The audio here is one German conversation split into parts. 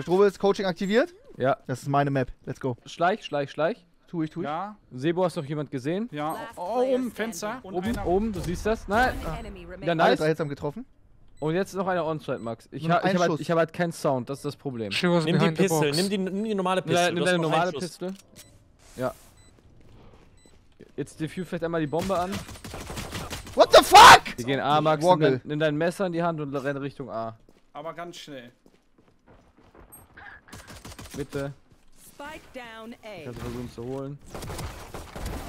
Strobe ist Coaching aktiviert. Ja. Das ist meine Map. Let's go. Schleich, schleich, schleich. Tu ich, tu ich. Ja, Sebo, hast noch jemand gesehen? ja. Oh, oben, Fenster. Und Oben, einer. oben, du siehst das? Nein. Ah. Ja, nice. Hits haben getroffen. Und jetzt noch eine Onside, Max. Ich, ha, ich habe halt, hab halt keinen Sound, das ist das Problem. Nimm die behind the Pistol, box. nimm die, nimm die normale Ja, Pistol. nimm deine normale. Pistole. Ja. Jetzt defuse vielleicht einmal die Bombe an. What the fuck? Wir gehen A, Max. Nimm dein, nimm dein Messer in die Hand und renn Richtung A. Aber ganz schnell. Bitte. Spike down A. Kannst du versuchen zu holen.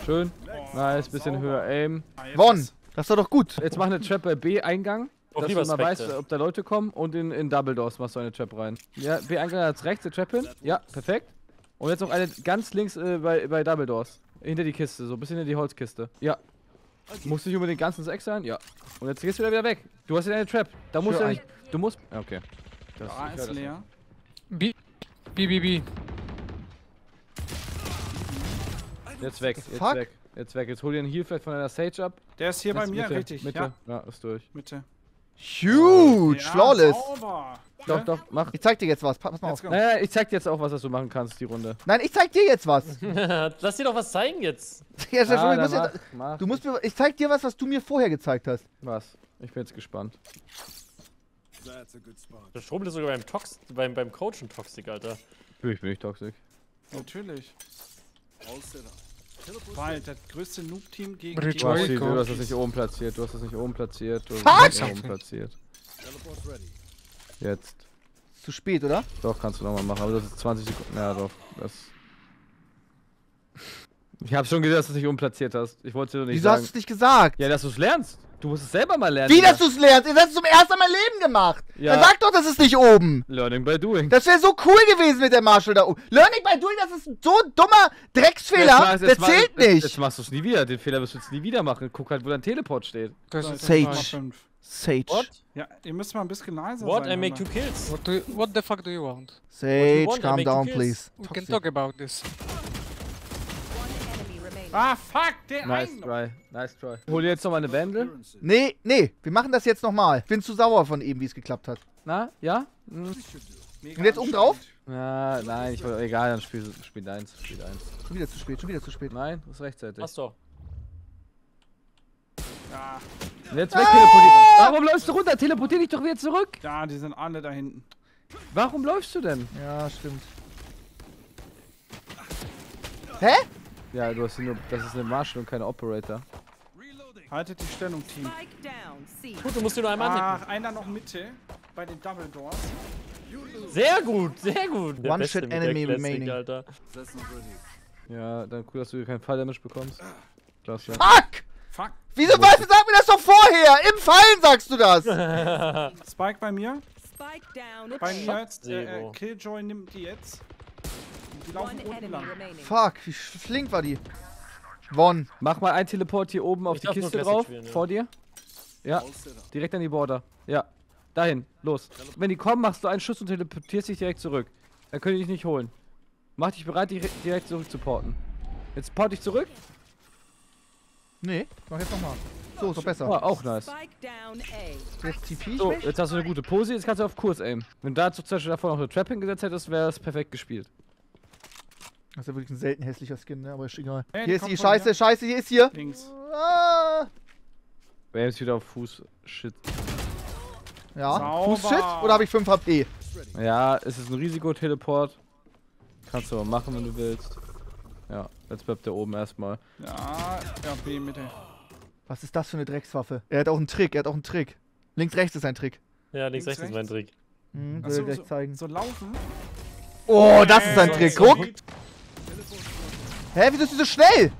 Schön. Oh, Nice, bisschen sauber. höher Aim. Ah, Won. ist- Das war doch gut. Jetzt mach eine Trap bei B-Eingang. Dass du mal weißt, ob da Leute kommen. Und in, in Double Doors machst du eine Trap rein. Ja, B-Eingang als rechts, eine Trap hin. Ja, perfekt. Und jetzt noch eine ganz links äh, bei, bei Double Doors. Hinter die Kiste, so ein bisschen in die Holzkiste. Ja. Muss nicht unbedingt ganz ins Eck sein? Ja. Und jetzt gehst du wieder wieder weg. Du hast ja eine Trap. Da musst du ja nicht. Du musst. Ja, Okay. Das, A ich hör ist das leer. B. B, B. Jetzt weg, jetzt fuck? weg. Jetzt weg. Jetzt hol dir einen Heal vielleicht von deiner Sage ab. Der ist hier bei Jetzt mir, Mitte, richtig. Mitte. Ja, Ja, ist durch. Mitte. Huge. Ja, Flawless. Sauber. Doch, doch, mach. Ich zeig dir jetzt was. Pa- Pass mal auf. Naja, ich zeig dir jetzt auch was, was du machen kannst, die Runde. Nein, ich zeig dir jetzt was. Lass dir doch was zeigen jetzt. Ja, Ah, ich, muss dann jetzt, mach, mach. du musst mir, ich zeig dir was, was du mir vorher gezeigt hast. Was? Ich bin jetzt gespannt. Der Strobel ist sogar beim Tox, beim, beim Coachen Toxic, Alter. Ich bin nicht toxisch. Natürlich. Bald, das größte Noob-Team gegen die Du hast, das nicht oben platziert, du hast das nicht oben platziert, du hast das nicht oben platziert. Jetzt. Zu spät, oder? Doch, kannst du nochmal machen, aber das ist 20 Sekunden. Ja, doch. Das. Ich hab schon gesehen, dass du es nicht oben platziert hast. Ich wollte dir doch nicht Wieso hast du sagen. es nicht gesagt? Ja, dass du es lernst. Du musst es selber mal lernen. Wie, dass du es lernst? Ihr habt es zum ersten Mal in meinem Leben gemacht. Ja. Dann sag doch, das ist nicht oben. Learning by doing. Das wäre so cool gewesen mit der Marshall da oben. Learning by doing, das ist so ein dummer Drecksfehler. Jetzt machst- Der jetzt mach- zählt jetzt- Jetzt nicht. machst du es nie wieder. Den Fehler wirst du jetzt nie wieder machen. Guck halt, wo dein Teleport steht. So, a Sage. flash. 5. Sage. What? Ja, ihr müsst mal ein bisschen leiser What? sein. I make two kills. What, do you, what the fuck do you want? Sage, want? Calm down, kills. please. We can talk about this. Ah, fuck, der Nice try. Nice try. Hol dir jetzt nochmal eine Wende. Nee, nee, wir machen das jetzt nochmal. Ich bin zu sauer von eben, wie es geklappt hat. Na, ja? Hm. Und jetzt oben drauf? Ja, nein, ich wollte. Egal, dann spiel, spiel eins. Spiel eins. Schon wieder zu spät, schon wieder zu spät. Nein, das ist rechtzeitig. Passt doch. Ja, Und jetzt weg teleportieren. Warum läufst du runter? Teleportier dich doch wieder zurück. ja, die sind alle da hinten. Warum läufst du denn? Ja, stimmt. Hä? Ja, du hast hier nur. Das ist eine Marshall und keine Operator. Haltet die Stellung, Team. Gut, du musst dir nur einmal. Ach, einer noch Mitte bei den Double Doors. Sehr gut, sehr gut. One shot enemy Classic, remaining. Alter. Ja, dann cool, dass du hier keinen Fall-Damage bekommst. Klasse. Fuck! Fuck. Wieso weißt du, sag mir das doch vorher? Im Fallen sagst du das! Spike bei mir. Spike down Bei mir jetzt. Äh, äh. Killjoy nimmt die jetzt. Die laufen unten lang. Fuck, wie flink war die? Won. Mach mal einen Teleport hier oben auf Ich die Kiste drauf. spielen, ja. Vor dir. Ja. Direkt an die Border. Ja. Dahin. Los. Wenn die kommen, machst du einen Schuss und teleportierst dich direkt zurück. Dann können die dich nicht holen. Mach dich bereit, dich direkt zurück zu porten. Jetzt port dich zurück. Nee, mach jetzt nochmal. So, ist doch besser. Oh, auch nice. Jetzt TP So, ich mich? jetzt hast du eine gute Pose, jetzt kannst du auf Kurs aimen. Wenn du dazu zum Beispiel davor noch eine Trap hingesetzt hättest, wäre das perfekt gespielt. Das ist ja wirklich ein selten hässlicher Skin, ne? Aber ist egal. Hey, hier ist die Scheiße, hier. Scheiße, hier ist hier. Links. Ah. Wer ist wieder auf Fuß? Shit. Ja. Sauber. Fußshit? Oder habe ich 5 HP? Ja, es ist ein Risiko-Teleport. Kannst du aber machen, wenn du willst. Ja, jetzt bleibt der oben erstmal. Ja, ja, B Mitte. Was ist das für eine Dreckswaffe? Er hat auch einen Trick, er hat auch einen Trick. Links, rechts ist ein Trick. Ja, links, Links, rechts ist mein Trick. Hm, will er gleich so, zeigen. so laufen. Oh, das ist ein Trick. so Guck. Hä, wieso ist die so schnell?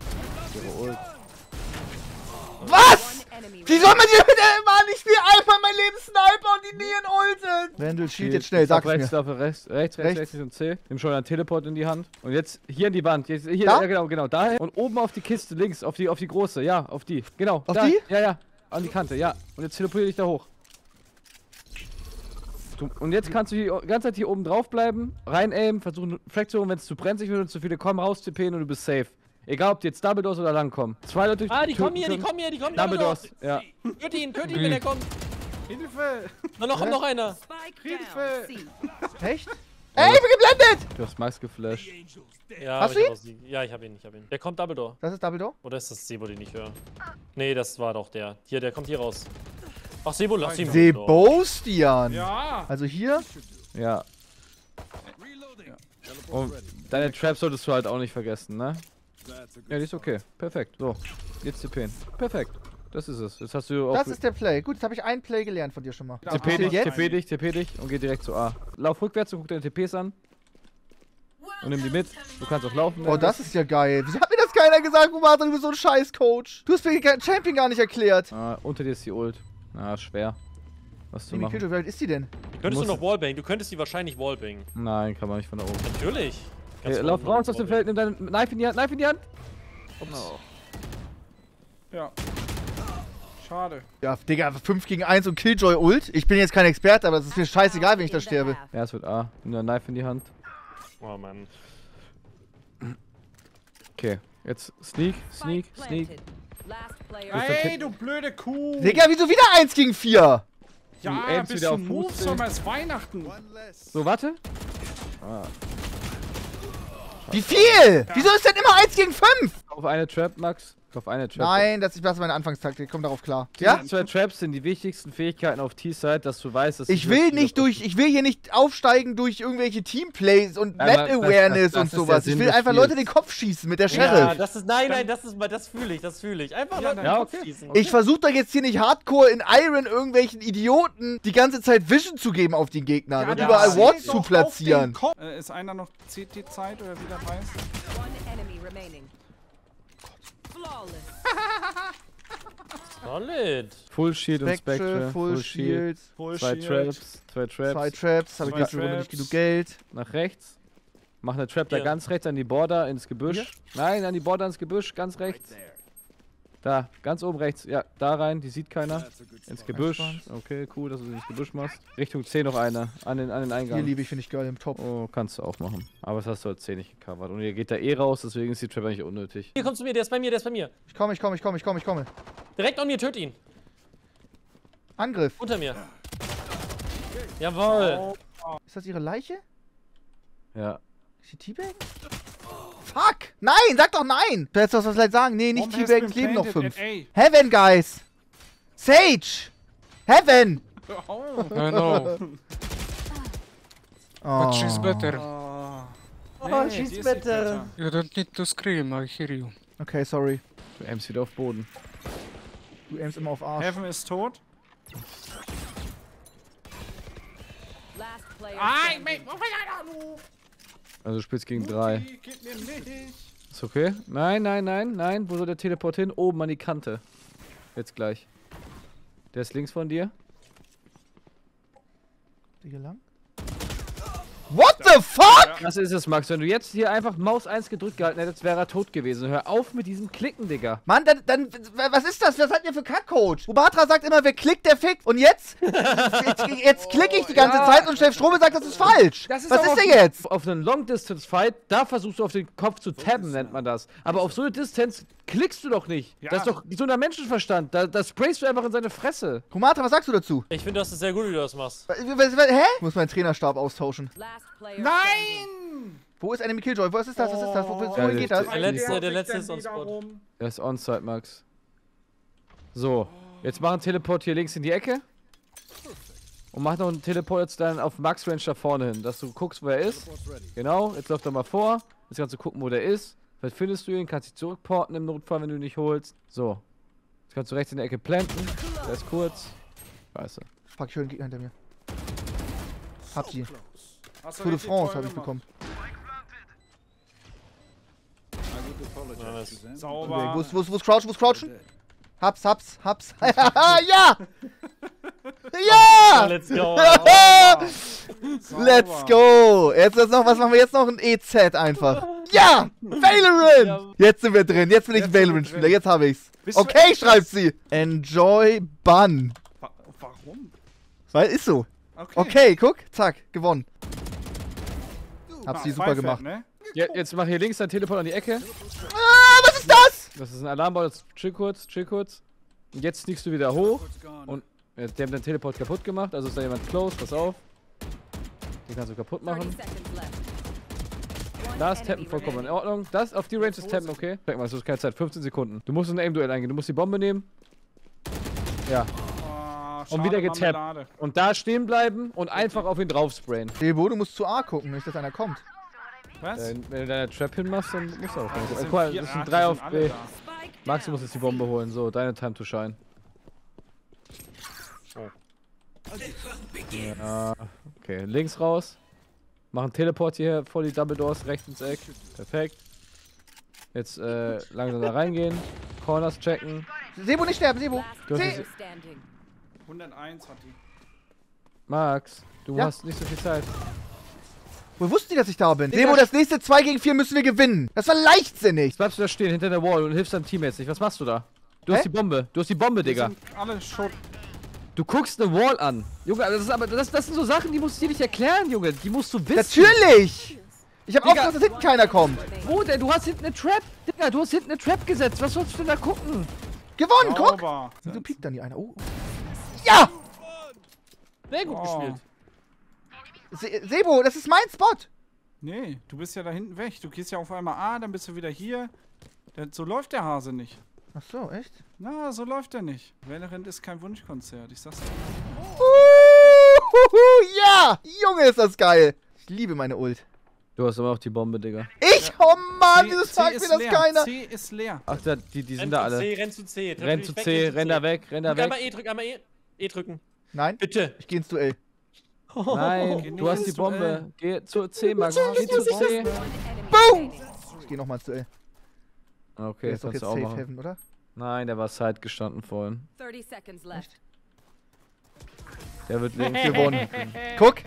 Was? Wie soll man die mit Mann? Ich spiel einfach mein Leben Sniper und die nie in Ulten. Wendel, shield jetzt schnell, Sag rechts, mir. Dafür rechts, rechts, rechts, Rechts. rechts und C. Nimm schon einen Teleport in die Hand. Und jetzt hier in die Wand. Jetzt, hier, Da? ja, genau, genau, dahin. Und oben auf die Kiste, links, auf die, auf die große. Ja, auf die. Genau. Auf da. die? Ja, ja. An die Kante, ja. Und jetzt teleportier dich da hoch. Du, und jetzt kannst du die ganze Zeit hier oben drauf bleiben, rein aimen, versuchen, Frag zu holen, wenn es zu brenzlig wird und zu viele kommen, raus TPen und du bist safe. Egal, ob die jetzt Double Doors oder lang kommen. Zwei Leute. Ah, die kommen hier, die kommen hier, die kommen Double da. Doors, ja. Töt ihn, töt ihn, wenn er kommt. Hilfe! Na, noch, kommt noch einer. Hilfe! Echt? Ey, ich bin geblendet! Du hast Max geflasht. Ja, Hast du sie- Ja, ich hab ihn, ich hab ihn. Der kommt Double Door. Das ist Double Door. Oder ist das Sebo, den ich höre? Nee, das war doch der. Hier, der kommt hier raus. Ach, Sebo, lass ihn. Sebastian. Ja! Also hier. Ja. Und deine Trap solltest du halt auch nicht vergessen, ne? Ja, die ist okay. Perfekt. So. Jetzt TP. Perfekt. Das ist es. Jetzt hast du auch. Das ist der Play. Gut, jetzt habe ich einen Play gelernt von dir schon mal. TP dich? TP dich, TP dich und geh direkt zu A. Lauf rückwärts und guck deine TPs an. Und nimm die mit. Du kannst auch laufen. Oh, das ist ja geil. Wieso hat mir das keiner gesagt, Rumata, du bist so ein scheiß Coach? Du hast mir den Champion gar nicht erklärt. Ah, unter dir ist die Ult. Ah, schwer. Was zu machen. Killjoy, wie alt ist die denn? Könntest du noch Wallbang? Du könntest die wahrscheinlich Wallbang. Nein, kann man nicht von da oben. Natürlich. Hey, lauf raus aus dem Feld, nimm dein Knife in die Hand, Knife in die Hand. Ja. Schade. Ja, Digga, 5 gegen 1 und Killjoy Ult. Ich bin jetzt kein Experte, aber es ist mir scheißegal, wenn ich da sterbe. Ja, es wird A. Nimm dein Knife in die Hand. Oh Mann. Okay, jetzt Sneak, Sneak, Sneak. Last player. Ey, du blöde Kuh! Digga, wieso wieder 1 gegen 4? ja, Du aimst bist wieder du auf Move, Sommer, es ist Weihnachten. So, warte. Wie viel? Wieso ist denn immer 1 gegen 5? Auf eine Trap, Max. Auf eine Trap. Nein, das, ist meine Anfangstaktik. Komm darauf klar. Ja? Die zwei Traps sind die wichtigsten Fähigkeiten auf T-Side, dass du weißt, dass Ich du will nicht durch, ich will hier nicht aufsteigen durch irgendwelche Teamplays und Map-Awareness und sowas. Ich will einfach. Leute den Kopf schießen mit der Ja, Sheriff. das ist. Nein, nein, das ist mal. Das fühle ich, das fühle ich. Einfach Leute Ja, Kopf okay. schießen. Ich versuche doch jetzt hier nicht hardcore in Iron irgendwelchen Idioten die ganze Zeit Vision zu geben auf den Gegnern und Ja, überall Wards zu platzieren. den. Äh, ist einer noch CT-Zeit oder wie das heißt? One enemy remaining. Solid. Full Shield und Spectre, Spectre. Full Shield, Full Zwei Shield. Traps, zwei Traps. zwei Traps, habe ich letzte Runde nicht genug Geld. Nach rechts. Mach eine Trap da Hier. ganz rechts an die Border ins Gebüsch. Hier? Nein, an die Border ins Gebüsch, ganz rechts. Da, ganz oben rechts. Ja, da rein, die sieht keiner. Ins Gebüsch. Okay, cool, dass du sie ins Gebüsch machst. Richtung C noch einer. An den, an den Hier Eingang. liebe ich, finde ich geil im Top. Oh, kannst du auch machen. Aber das hast du als C nicht gecovert. Und ihr geht da eh raus, deswegen ist die Trap eigentlich unnötig. Hier kommst du mir, der ist bei mir, der ist bei mir. Ich komme, ich komme, ich komme, ich komme, ich komme. Direkt an mir, töt ihn. Angriff. Unter mir. Jawohl. Ist das ihre Leiche? Ja. Ist die Teabag? Fuck! Nein, sag doch nein! Du hättest doch was vielleicht sagen. Nee, nicht es leben noch fünf. Heaven, guys! Sage! Heaven! Oh. I know, Oh. but she's better. Oh, Oh, she's nicht better. You don't need to scream, I hear you. Okay, sorry. Du aimst wieder auf Boden. Du aimst immer auf Arsch. Heaven ist tot. Last player. Ah, standing. Also du spielst gegen drei. Mir nicht. Ist okay? Nein, nein, nein, nein. Wo soll der Teleport hin? Oben an die Kante. Jetzt gleich. Der ist links von dir. Hier lang? What the fuck? Das ist es, Max. Wenn du jetzt hier einfach Maus 1 gedrückt gehalten hättest, wäre er tot gewesen. Hör auf mit diesem Klicken, Digga. Mann, dann, dann, was ist das? Was seid ihr für Kackcoach? Ubatra sagt immer, wer klickt, der fickt. Und jetzt? jetzt jetzt klicke ich die ganze Ja. Zeit und Chef Strome sagt, das ist falsch. Das ist was ist auf denn jetzt? Auf einen Long-Distance-Fight, da versuchst du auf den Kopf zu tabben, nennt man das. Aber auf so eine Distanz klickst du doch nicht. Ja. Das ist doch gesunder Menschenverstand. Da, da sprayst du einfach in seine Fresse. Kumatra, was sagst du dazu? Ich finde, das ist sehr gut, wie du das machst. Hä? Ich muss meinen Trainerstab austauschen. Last. Nein! Wo ist Enemy Killjoy? Was ist das? Was ist das? Wo, wo, Ja, wohin geht das? der letzte- der letzte ist on spot. wiederum. Er ist on-site, Max. So, jetzt mach einen Teleport hier links in die Ecke. Und mach noch einen Teleport jetzt dann auf Max Range da vorne hin, dass du guckst, wo er ist. Genau, jetzt läuft er mal vor. Jetzt kannst du gucken, wo der ist. Vielleicht findest du ihn, kannst ihn zurückporten im Notfall, wenn du ihn nicht holst. So. Jetzt kannst du rechts in der Ecke planten. Der ist kurz. Scheiße. Fuck, ich höre einen Gegner hinter mir. Hab sie. Tour de France habe ich bekommen. Ja, Sauber. Okay, wo ist, wo ist, wo ist Crouchen? Wo ist Crouchen? Hab's, hab's, hab's. ja! Ja! Let's go. Let's go! Jetzt ist noch, was machen wir jetzt noch? Ein EZ einfach. Ja! Valorant! Jetzt sind wir drin. Jetzt bin ich ein Valorant-Spieler. Jetzt habe ich's. Okay, schreibt sie. Enjoy Bun. Wa- Warum? Weil ist so. Okay. Okay, guck. Zack, gewonnen. Hab Ah, sie super gemacht. Ne? Ja, jetzt mach hier links dein Teleport an die Ecke. Ah, was ist das? Das ist ein Alarmball. Jetzt chill kurz, chill kurz. Und jetzt sneakst du wieder hoch. Und jetzt, die haben den Teleport kaputt gemacht. Also ist da jemand close, pass auf. Die kannst du kaputt 30 machen. seconds left. One Da ist enemy Tappen vollkommen in. Ordnung. Das auf die Range ist Tappen, okay? Check mal, es ist keine Zeit. 15 Sekunden. Du musst in ein Aim-Duell eingehen. Du musst die Bombe nehmen. Ja. Oh, Und wieder getappt. Marmelade. Und da stehen bleiben und einfach auf ihn drauf sprayen. Debo, du musst zu A gucken, nicht, dass einer kommt. Was? Äh, wenn du deine Trap hinmachst, dann musst du auch. Das guck mal, vier- das ach, sind die drei auf B. Max, du musst jetzt die Bombe holen. So, deine Time to shine. Ja, okay. Links raus. Machen Teleport hier vor die Double Doors, rechts ins Eck. Perfekt. Jetzt äh, langsam da reingehen. Corners checken. Sebo, nicht sterben, Sebo. Last 101 hat die. Max, du Ja? hast nicht so viel Zeit. Wo wussten die, dass ich da bin? Digga, Sebo, das nächste 2 gegen 4 müssen wir gewinnen. Das war leichtsinnig. Jetzt bleibst du da stehen hinter der Wall und hilfst deinem Teammates nicht. Was machst du da? Du Hä? hast die Bombe. Du hast die Bombe, Die Digga. sind alle Schrott. Du guckst eine Wall an. Junge, das ist aber das, das sind so Sachen, die musst du dir nicht erklären, Junge. Die musst du wissen. Natürlich. Ich hab Digga. aufgepasst, dass hinten keiner kommt. Wo denn? Du hast hinten eine Trap. Digga, du hast hinten eine Trap gesetzt. Was sollst du denn da gucken? Gewonnen, guck. Sauber. Wieso piept da nie einer? Oh. Ja! Sehr gut Oh. gespielt. Se Sebo, das ist mein Spot. Nee, du bist ja da hinten weg. Du gehst ja auf einmal A, dann bist du wieder hier. So läuft der Hase nicht. Ach so, echt? Na, so läuft er nicht. Valorant ist kein Wunschkonzert, ich sag's dir. Uhuhu, ja! Junge, ist das geil. Ich liebe meine Ult. Du hast aber auch die Bombe, Digga. Ich? Oh Mann, wieso sagt mir ist das leer. keiner? C ist leer. Ach, da, die, die sind Renn da zu alle. C, renn zu C. Renn zu weg, C, renn da weg, renn da Drück einmal weg. E, drück einmal E. E drücken. Nein, Bitte. ich geh ins Duell. Nein, du hast die. Bombe. Geh zu C, Max. hast Geh du zu C. Boom! Ich geh nochmal ins Duell. Okay, Der das ist doch jetzt Safe machen. Heaven, oder? Nein, der war Side gestanden vorhin. 30 seconds left. Der wird links. Gewonnen. Guck.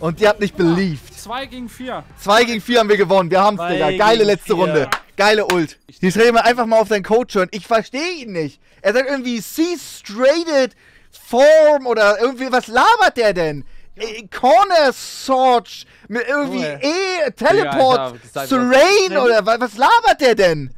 Und die hat nicht believed. 2 gegen 4. 2 gegen 4 haben wir gewonnen. Wir haben's, Digga. Geile letzte vier. Runde. Geile Ult. Jetzt reden wir einfach mal auf seinen Coach hören. Ich verstehe ihn nicht. Er sagt irgendwie C-Strated Form oder irgendwie, was labert der denn? Äh, Corner Sorge mit irgendwie. E, Ja, Teleport, was. Serene oder wa- was labert der denn?